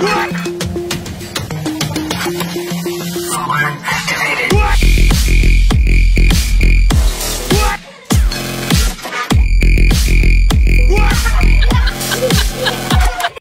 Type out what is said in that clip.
Bye.